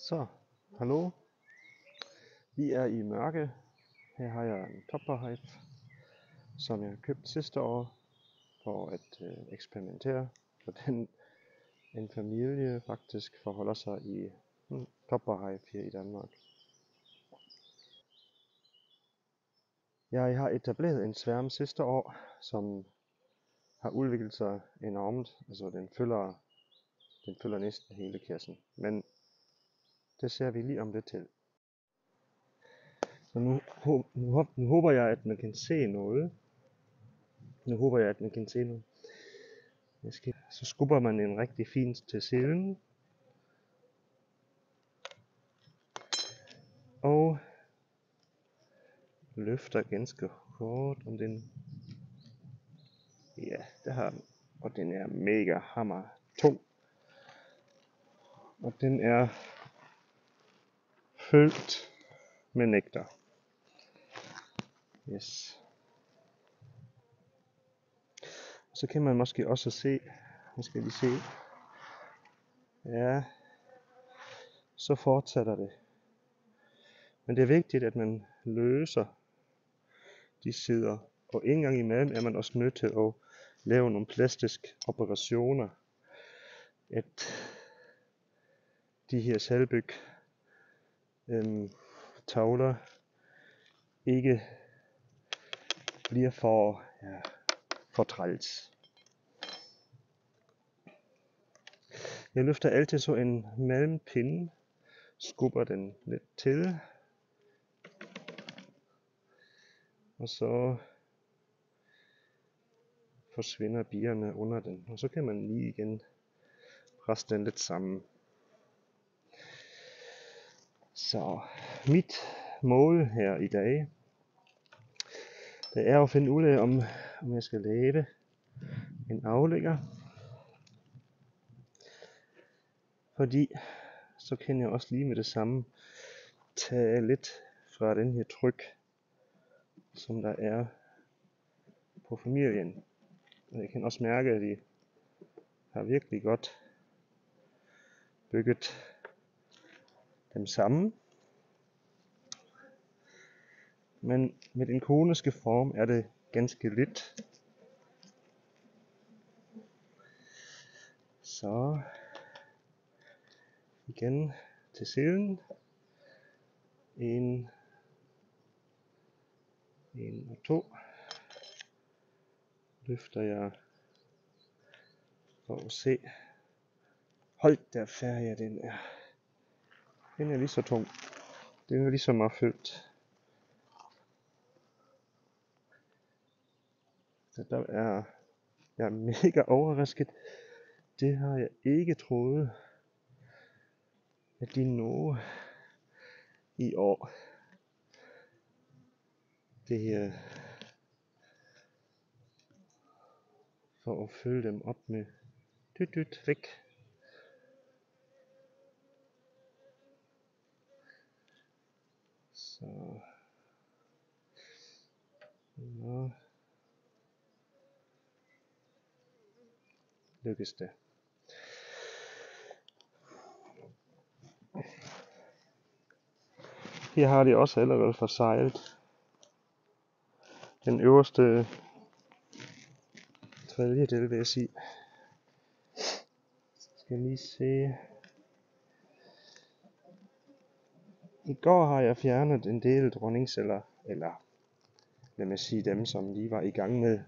Så, hallo. Vi er i mørke. Her har jeg en topperhive, som jeg købte sidste år for at øh, eksperimentere, den en familie faktisk forholder sig i hmm, en topperhive her i Danmark. Jeg har etableret en sværm sidste år, som har udviklet sig enormt. Altså den fylder, den fylder næsten hele kassen. Men det ser vi lige om lidt til. Så nu, nu, nu håber jeg, at man kan se noget. Nu håber jeg, at man kan se noget. Jeg skal, så skubber man en rigtig fin til siden. Og løfter ganske hårdt om den. Ja, det har den. Og den er mega hammer tung. Og den er fyldt med nektar. Yes. Så kan man måske også se, nu skal vi se, ja, så fortsætter det. Men det er vigtigt, at man løser de sider, og en gang imellem er man også nødt til at lave nogle plastiske operationer, at de her selvbyg øhm, tavler ikke bliver for, ja, for træls. Jeg løfter altid så en mellempinde, skubber den lidt til, og så forsvinder bierne under den, og så kan man lige igen presse den lidt sammen. Så mit mål her i dag, det er at finde ud af, om, om jeg skal lave en aflægger. Fordi så kan jeg også lige med det samme tage lidt fra den her tryk, som der er på familien. Og jeg kan også mærke, at de har virkelig godt bygget dem samme, Men med den koniske form er det ganske lidt. Så igen til siden. En, en og to. Løfter jeg for at se. Hold der færdig den er. Den er lige så tung. Den er lige så meget fyldt. Så der er jeg er mega overrasket. Det har jeg ikke troet, at de nå i år. Det her for at følge dem op med dyt dyt væk. Så. Nå. Lykkes det. Her har de også allerede forsejlet den øverste tredjedel, vil jeg sige. Skal lige se. I går har jeg fjernet en del dronningceller, eller lad mig sige dem, som lige var i gang med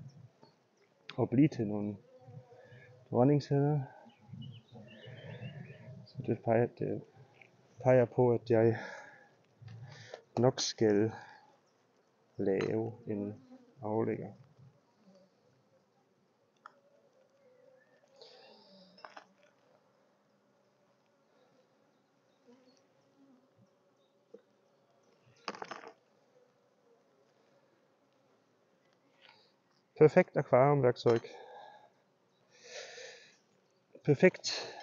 at blive til nogle dronningceller. Så det peger, det peger på, at jeg nok skal lave en aflægger. Perfekt akvariumværktøj. Perfekt.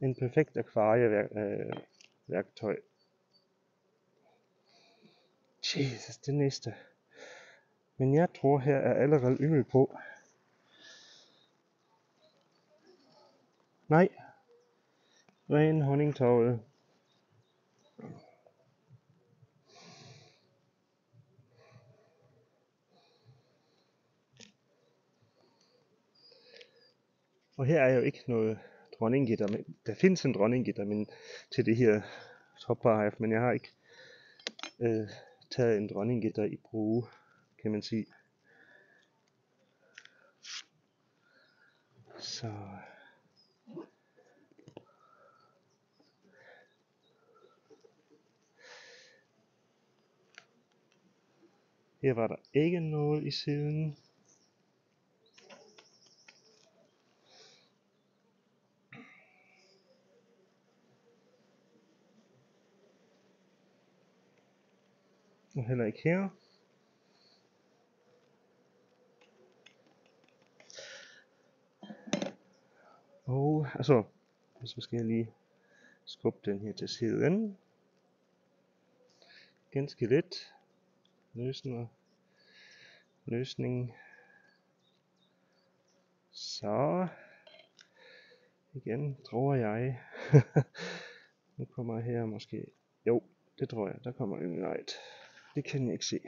En perfekt akvarieværktøj. Jesus, det næste. Men jeg tror her er allerede yngel på. Nej. Ren honningtavle. Og her er jo ikke noget dronninggitter, men der findes en dronninggitter men til det her topbarhive, men jeg har ikke øh, taget en dronninggitter i brug, kan man sige. Så Her var der ikke noget i siden. Heller ikke her. Og altså, så skal jeg lige skubbe den her til siden. Ganske lidt. Løsner. Løsning. Så. Igen tror jeg. nu kommer her måske. Jo, det tror jeg. Der kommer Ynglight. Det kan jeg ikke se.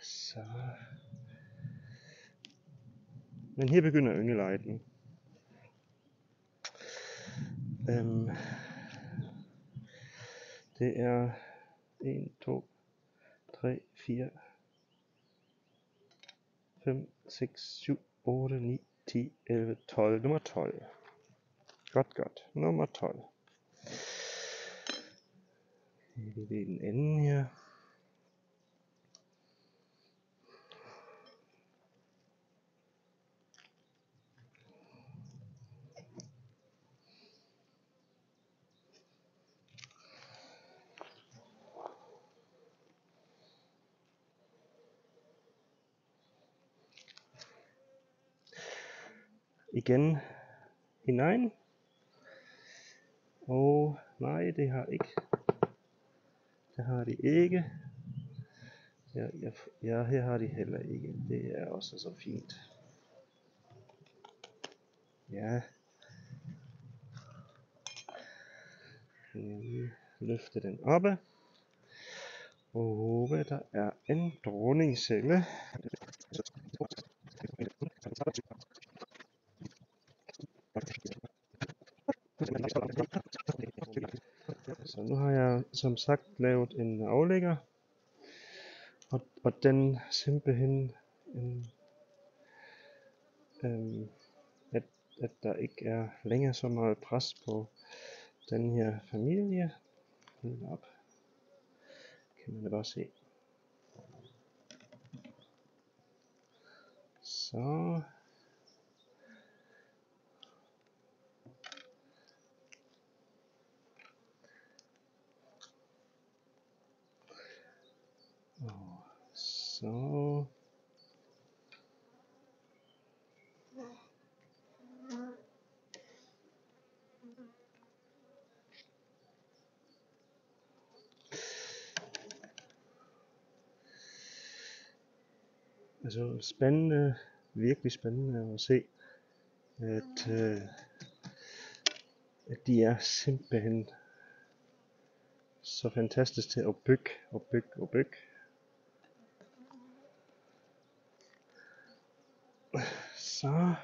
Så. Men her begynder yngelejden. Øhm, det er 1, 2, 3, 4, 5, 6, 7, 8, 9, 10, 11, 12. Nummer 12. Godt, godt. Nummer 12. Det er den anden her. igen hinein. Og nej, det har ikke. Har de ikke. Ja, ja, ja, her har de heller ikke. Det er også så fint. Ja. Jeg løfte den oppe. Og håbe, der er en dronningscelle. Så nu har jeg som sagt lavet en aflægger, og, og den simpelthen en, øhm, at, at der ikke er længere så meget pres på den her familie. Hold op. Kan man da bare se. Så So. Altså spændende, virkelig spændende at se, at, øh, at de er simpelthen så fantastisk til at bygge og bygge og bygge. Så.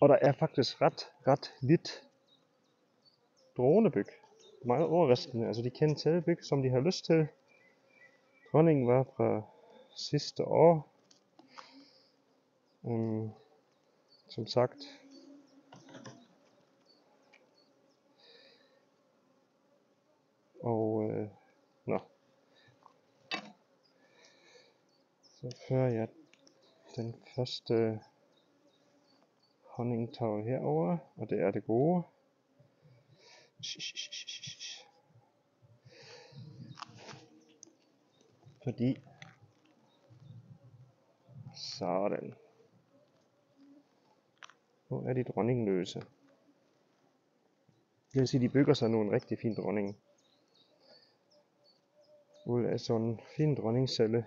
Og der er faktisk ret, ret lidt dronebyg. Meget overraskende. Altså de kan tage byg, som de har lyst til. Dronningen var fra sidste år. Um, som sagt, Og øh, nå. Så fører jeg den første honningtag herover, og det er det gode. Fordi sådan. Nu er de dronningløse. Det vil sige, de bygger sig nu en rigtig fin dronning ud af sådan en fin dronningcelle.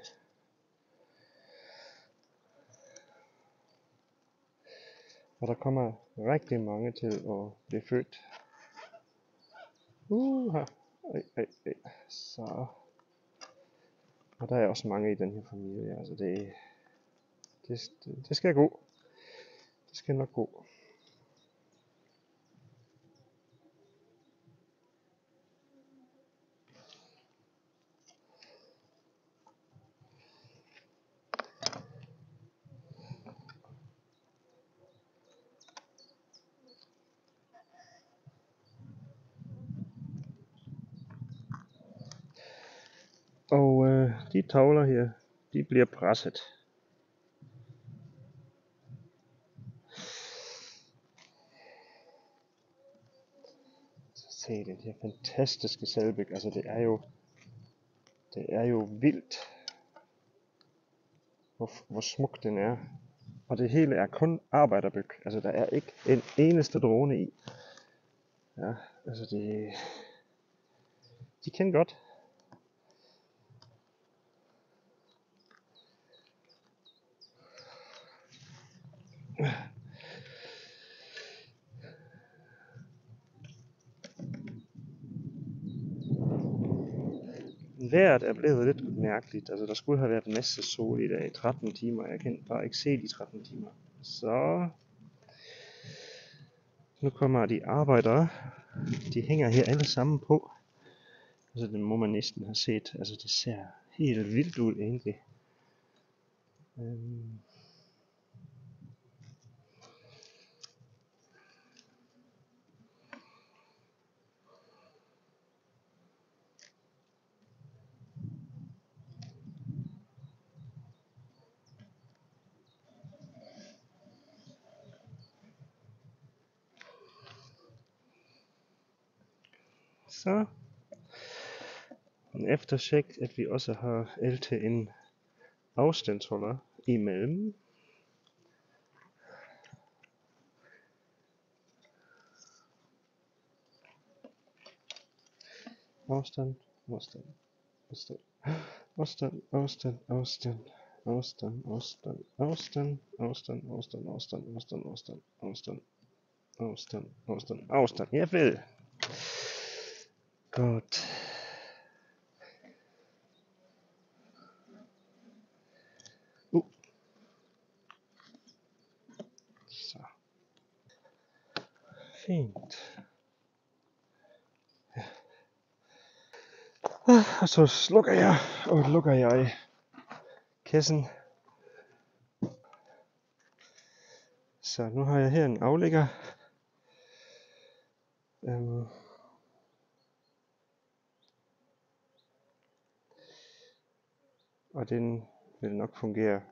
Og der kommer rigtig mange til at blive født. Uh. Ej, ej, ej. Så. Og der er også mange i den her familie. Altså det, det, det, det skal gå. Det skal nok gå. Og øh, de tavler her, de bliver presset. Så se den her fantastiske salbæk. Altså det er jo, det er jo vildt, hvor, hvor smuk den er. Og det hele er kun arbejderbyg. Altså der er ikke en eneste drone i. Ja, altså det, de kan godt. Vejret er blevet lidt mærkeligt. Altså, der skulle have været en masse sol i dag. 13 timer. Jeg kan bare ikke se de 13 timer. Så... Nu kommer de arbejdere. De hænger her alle sammen på. Altså, det må man næsten have set. Altså, det ser helt vildt ud egentlig. Øhm Så eftertjek, at vi også har til en afstandsholder imellem. Afstand, afstand, afstand, afstand, afstand, afstand, afstand, afstand, afstand, afstand, afstand, afstand, afstand, afstand, afstand, afstand, afstand, afstand. Jeg ved. Godt. Uh. Så. Fint. Ja. Ah, og så slukker jeg, og lukker jeg kassen. Så nu har jeg her en aflægger. den Willenok von Geer.